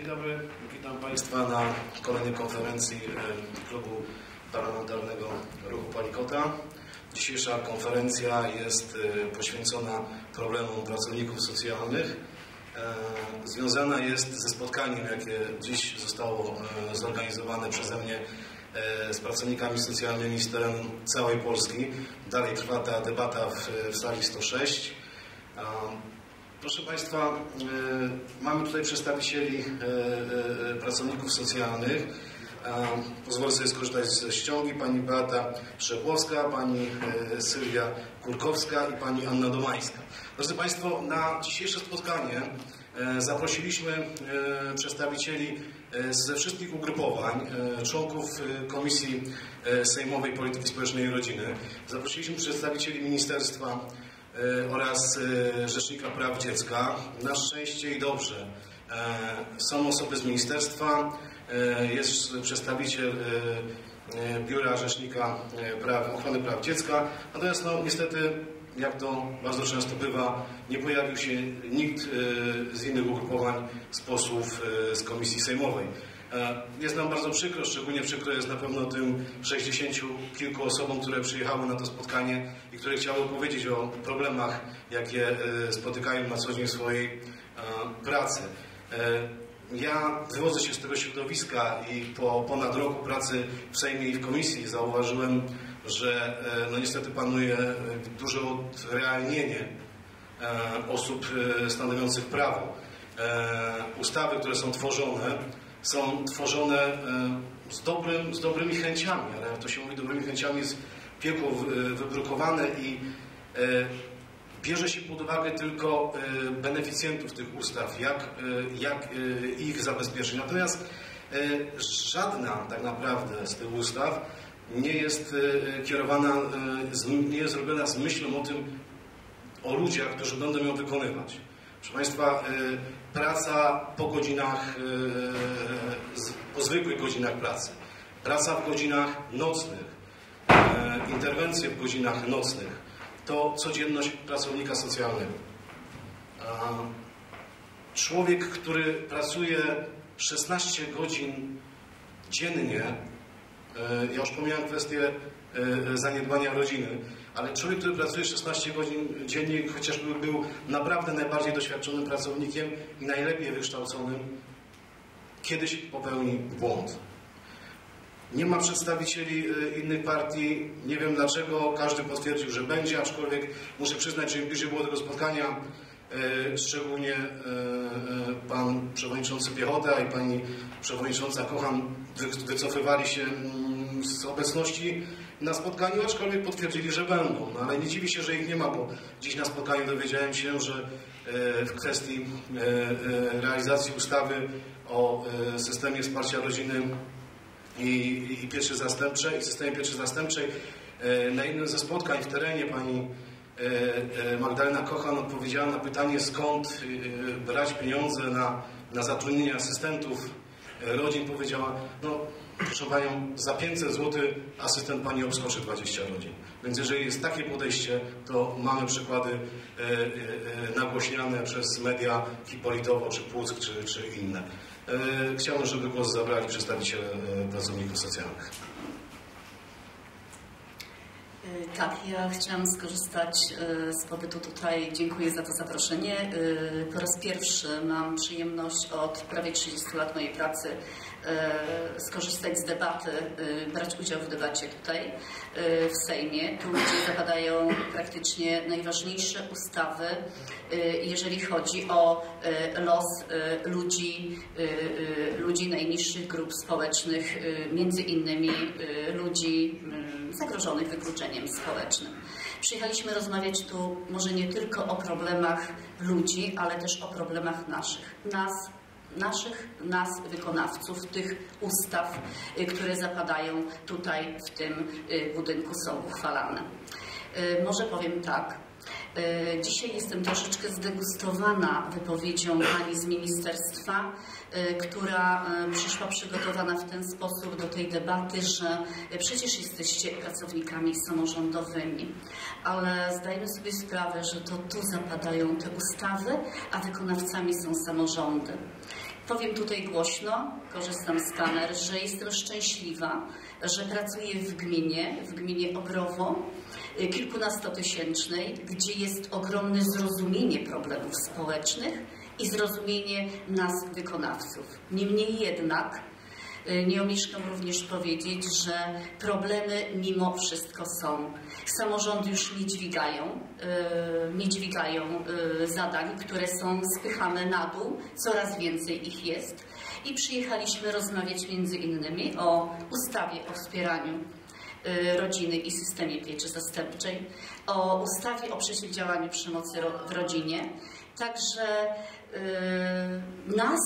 Dzień dobry, witam Państwa na kolejnej konferencji Klubu Parlamentarnego Ruchu Palikota. Dzisiejsza konferencja jest poświęcona problemom pracowników socjalnych. Związana jest ze spotkaniem, jakie dziś zostało zorganizowane przeze mnie z pracownikami socjalnymi z terenu całej Polski. Dalej trwa ta debata w, w sali 106. Proszę Państwa, e, mamy tutaj przedstawicieli e, e, pracowników socjalnych. Pozwolę sobie skorzystać ze ściągi. Pani Beata Szczepłowska, Pani Sylwia Kurkowska i Pani Anna Domańska. Drodzy Państwo, na dzisiejsze spotkanie zaprosiliśmy przedstawicieli ze wszystkich ugrupowań, członków Komisji Sejmowej Polityki Społecznej i Rodziny. Zaprosiliśmy przedstawicieli Ministerstwa oraz e, Rzecznika Praw Dziecka. Na szczęście i dobrze e, są osoby z ministerstwa, jest przedstawiciel Biura Rzecznika Praw, Ochrony Praw Dziecka, natomiast no, niestety, jak to bardzo często bywa, nie pojawił się nikt z innych ugrupowań z posłów z Komisji Sejmowej. E, jest nam bardzo przykro, szczególnie przykro jest na pewno tym 60 kilku osobom, które przyjechały na to spotkanie i które chciały powiedzieć o problemach, jakie e, spotykają na co dzień w swojej e, pracy. Ja wywodzę się z tego środowiska i po ponad roku pracy w Sejmie i w Komisji zauważyłem, że no niestety panuje duże odrealnienie osób stanowiących prawo. Ustawy, które są tworzone, są tworzone e, z, dobrym, z dobrymi chęciami, ale to się mówi dobrymi chęciami jest piekło wybrukowane i e, bierze się pod uwagę tylko e, beneficjentów tych ustaw, jak, jak ich zabezpieczyć. Natomiast żadna tak naprawdę z tych ustaw nie jest kierowana, nie jest robiona z myślą o tym, o ludziach, którzy będą ją wykonywać. Proszę Państwa, praca po godzinach, e, po zwykłych godzinach pracy, praca w godzinach nocnych, e, interwencje w godzinach nocnych, to codzienność pracownika socjalnego. Człowiek, który pracuje 16 godzin dziennie, e, ja już pomijam kwestię zaniedbania rodziny, ale człowiek, który pracuje 16 godzin dziennie, chociażby był naprawdę najbardziej doświadczonym pracownikiem i najlepiej wykształconym, kiedyś popełni błąd. Nie ma przedstawicieli y, innych partii, nie wiem dlaczego, każdy potwierdził, że będzie, aczkolwiek muszę przyznać, że im bliżej było tego spotkania, y, szczególnie pan przewodniczący Piechota i pani przewodnicząca Kochan wycofywali się mm, z obecności na spotkaniu, aczkolwiek potwierdzili, że będą. No, ale nie dziwi się, że ich nie ma, bo dziś na spotkaniu dowiedziałem się, że e, w kwestii e, e, realizacji ustawy o systemie wsparcia rodziny i, i pieczy zastępczej, i systemie pieczy zastępczej, na jednym ze spotkań w terenie pani Magdalena Kochan odpowiedziała na pytanie, skąd brać pieniądze na, na zatrudnienie asystentów rodzin. Powiedziała, no proszę Panią, za 500 zł asystent Pani obskoczy 20 rodzin. Więc jeżeli jest takie podejście, to mamy przykłady e, e, e nagłośniane przez media Hipolitowo, czy Płuck, czy, czy inne. E, chciałbym, żeby głos zabrali przedstawiciele e, pracowników socjalnych. E, tak, ja chciałam skorzystać z pobytu tutaj. Dziękuję za to zaproszenie. Po raz pierwszy mam przyjemność od prawie 30 lat mojej pracy skorzystać z debaty, e, brać udział w debacie tutaj e, w Sejmie, tu gdzie zapadają praktycznie najważniejsze ustawy, jeżeli chodzi o los ludzi, ludzi najniższych grup społecznych, między innymi ludzi zagrożonych wykluczeniem społecznym. Przyjechaliśmy rozmawiać tu może nie tylko o problemach ludzi, ale też o problemach naszych, nas, naszych, nas, wykonawców tych ustaw, y, które zapadają tutaj w tym y, budynku są uchwalane. Y, może powiem tak. Dzisiaj jestem troszeczkę zdegustowana wypowiedzią pani z ministerstwa, która przyszła przygotowana w ten sposób do tej debaty, że przecież jesteście pracownikami samorządowymi, ale zdajemy sobie sprawę, że to tu zapadają te ustawy, a wykonawcami są samorządy. Powiem tutaj głośno, korzystam z kamer, że jestem szczęśliwa, że pracuję w gminie, w gminie Obrowo, kilkunastotysięcznej, gdzie jest ogromne zrozumienie problemów społecznych i zrozumienie nas, wykonawców. Niemniej jednak y, nie omieszkam również powiedzieć, że problemy mimo wszystko są. Samorządy już nie dźwigają, y, nie dźwigają zadań, które są spychane na dół, coraz więcej ich jest i przyjechaliśmy rozmawiać między innymi o ustawie o wspieraniu y, rodziny i systemie pieczy zastępczej, o ustawie o przeciwdziałaniu przemocy w rodzinie. Także y, nas,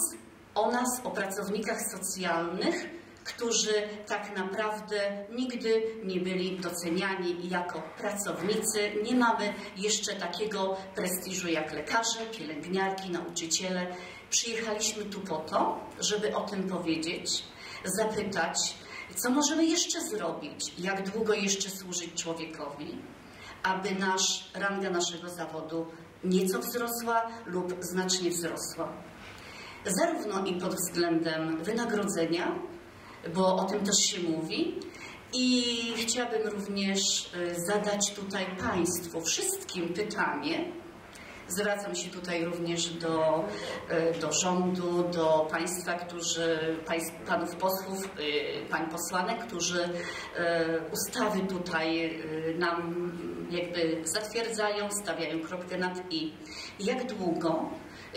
o nas, o pracownikach socjalnych, którzy tak naprawdę nigdy nie byli doceniani jako pracownicy. Nie mamy jeszcze takiego prestiżu jak lekarze, pielęgniarki, nauczyciele. Przyjechaliśmy tu po to, żeby o tym powiedzieć, zapytać, co możemy jeszcze zrobić, jak długo jeszcze służyć człowiekowi, aby nasz, ranga naszego zawodu nieco wzrosła lub znacznie wzrosła. Zarówno i pod względem wynagrodzenia, bo o tym też się mówi, i chciałabym również e, zadać tutaj Państwu wszystkim pytanie, Zwracam się tutaj również do, e, do rządu, do Państwa, którzy, Panów posłów, e, Pań posłanek, którzy e, ustawy tutaj nam jakby zatwierdzają, stawiają kropkę nad i. Jak długo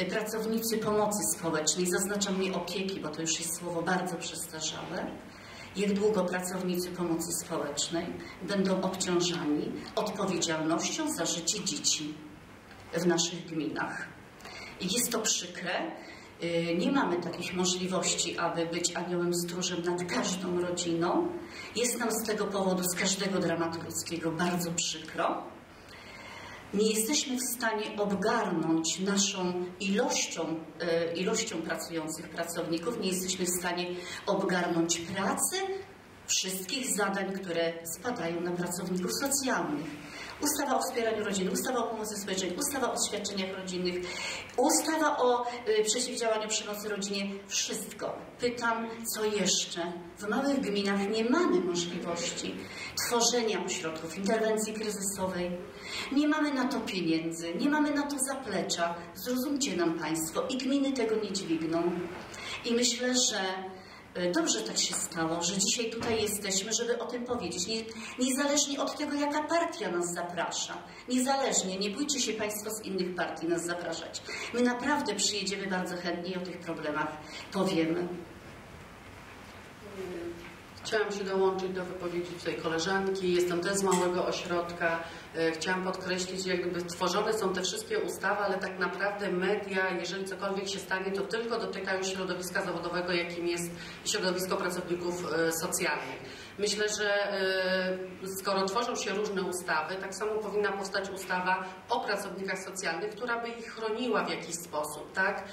pracownicy pomocy społecznej, zaznaczam nie opieki, bo to już jest słowo bardzo przestarzałe, jak długo pracownicy pomocy społecznej będą obciążani odpowiedzialnością za życie dzieci w naszych gminach. Jest to przykre. Y, nie mamy takich możliwości, aby być aniołem stróżem nad każdą rodziną. Jest nam z tego powodu, z każdego dramatu ludzkiego bardzo przykro. Nie jesteśmy w stanie obgarnąć naszą ilością, y, ilością pracujących pracowników, nie jesteśmy w stanie obgarnąć pracy wszystkich zadań, które spadają na pracowników socjalnych ustawa o wspieraniu rodziny, ustawa o pomocy społecznej, ustawa o świadczeniach rodzinnych, ustawa o y, przeciwdziałaniu przemocy rodzinie, wszystko. Pytam, co jeszcze? W małych gminach nie mamy możliwości tworzenia ośrodków interwencji kryzysowej. Nie mamy na to pieniędzy, nie mamy na to zaplecza. Zrozumcie nam Państwo i gminy tego nie dźwigną. I myślę, że dobrze tak się stało, że dzisiaj tutaj jesteśmy, żeby o tym powiedzieć. Nie, niezależnie od tego, jaka partia nas zaprasza. Niezależnie, nie bójcie się Państwo z innych partii nas zapraszać. My naprawdę przyjedziemy bardzo chętnie i o tych problemach powiemy. Chciałam się dołączyć do wypowiedzi tutaj koleżanki. Jestem też z małego ośrodka. E, chciałam podkreślić, jakby tworzone są te wszystkie ustawy, ale tak naprawdę media, jeżeli cokolwiek się stanie, to tylko dotykają środowiska zawodowego, jakim jest środowisko pracowników e, socjalnych. Myślę, że e, skoro tworzą się różne ustawy, tak samo powinna powstać ustawa o pracownikach socjalnych, która by ich chroniła w jakiś sposób, tak?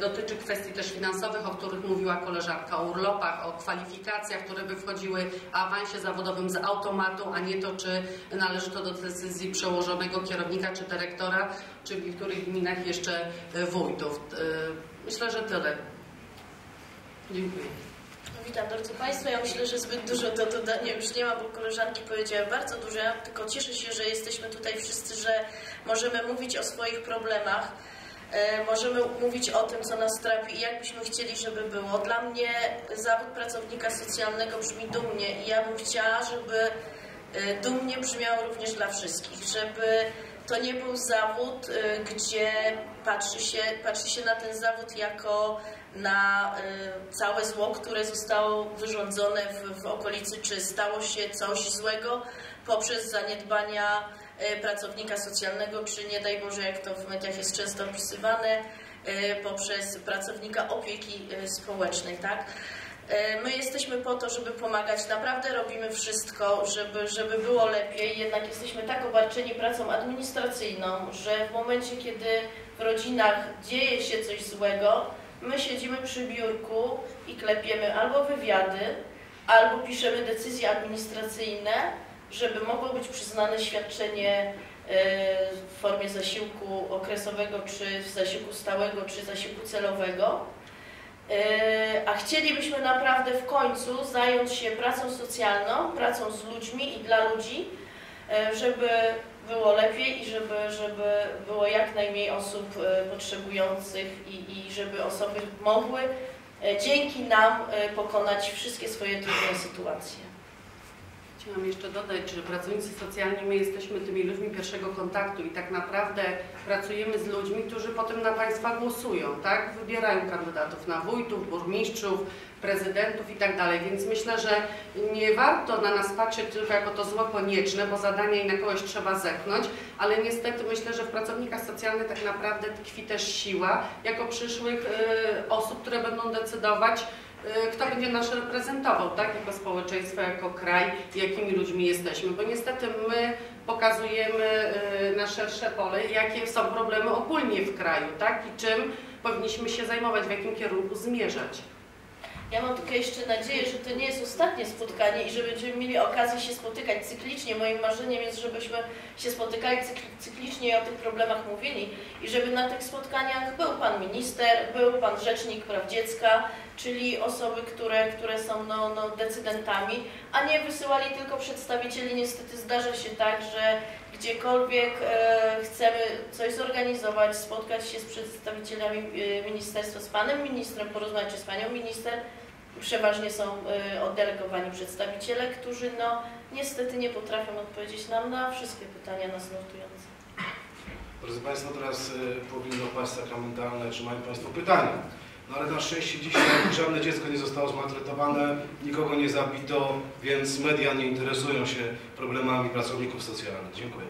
Dotyczy kwestii też finansowych, o których mówiła koleżanka, o urlopach, o kwalifikacjach, które by wchodziły, awansie zawodowym z automatu, a nie to, czy należy to do decyzji przełożonego kierownika czy dyrektora, czy w niektórych gminach jeszcze e, wójtów. E, myślę, że tyle. Dziękuję. Witam drodzy Państwo. Ja myślę, że zbyt dużo do dodania już nie ma, bo koleżanki powiedziały bardzo dużo. Ja tylko cieszę się, że jesteśmy tutaj wszyscy, że możemy mówić o swoich problemach. E, możemy mówić o tym, co nas trapi i jak byśmy chcieli, żeby było. Dla mnie zawód pracownika socjalnego brzmi dumnie i ja bym chciała, żeby dumnie brzmiało również dla wszystkich, żeby to nie był zawód, y, gdzie patrzy się, patrzy się na ten zawód jako na y, całe zło, które zostało wyrządzone w, w okolicy, czy stało się coś złego poprzez zaniedbania pracownika socjalnego, czy nie daj Boże, jak to w mediach jest często opisywane, poprzez pracownika opieki społecznej, tak? E, my jesteśmy po to, żeby pomagać. Naprawdę robimy wszystko, żeby, żeby było lepiej. Jednak jesteśmy tak obarczeni pracą administracyjną, że w momencie, kiedy w rodzinach dzieje się coś złego, my siedzimy przy biurku i klepiemy albo wywiady, albo piszemy decyzje administracyjne, żeby mogło być przyznane świadczenie e, w formie zasiłku okresowego, czy zasiłku stałego, czy zasiłku celowego A chcielibyśmy naprawdę w końcu zająć się pracą socjalną, pracą z ludźmi i dla ludzi, e, żeby było lepiej i żeby, żeby było jak najmniej osób e, potrzebujących i, i żeby osoby mogły dzięki nam pokonać wszystkie swoje trudne sytuacje. Chciałam jeszcze dodać, że pracownicy socjalni, my jesteśmy tymi ludźmi pierwszego kontaktu i tak naprawdę pracujemy z ludźmi, którzy potem na Państwa głosują, tak? Wybierają kandydatów na wójtów, burmistrzów, prezydentów i tak dalej, więc myślę, że nie warto na nas patrzeć tylko jako to zło konieczne, bo zadania i na kogoś trzeba zepchnąć, ale niestety myślę, że w pracownikach socjalnych tak naprawdę tkwi też siła jako przyszłych y, osób, które będą decydować, kto będzie nas reprezentował, tak, jako społeczeństwo, jako kraj, jakimi ludźmi jesteśmy, bo niestety my pokazujemy y, na szersze pole, jakie są problemy ogólnie w kraju, tak, i czym powinniśmy się zajmować, w jakim kierunku zmierzać. Ja mam tylko jeszcze nadzieję, że to nie jest ostatnie spotkanie i że będziemy mieli okazję się spotykać cyklicznie. Moim marzeniem jest, żebyśmy się spotykali cykl- cyklicznie i o tych problemach mówili i żeby na tych spotkaniach był Pan Minister, był Pan Rzecznik Praw Dziecka, czyli osoby, które, które są no, no, decydentami, a nie wysyłali tylko przedstawicieli. Niestety zdarza się tak, że gdziekolwiek e, chcemy coś zorganizować, spotkać się z przedstawicielami e, ministerstwa, z Panem Ministrem, porozmawiać czy z Panią Minister, przeważnie są e, oddelegowani przedstawiciele, którzy no, niestety nie potrafią odpowiedzieć nam na wszystkie pytania nas nurtujące. Drodzy Państwo, teraz powinno paść sakramentalne, czy mają Państwo pytania? No ale na szczęście dzisiaj żadne dziecko nie zostało zmaltretowane, nikogo nie zabito, więc media nie interesują się problemami pracowników socjalnych. Dziękuję.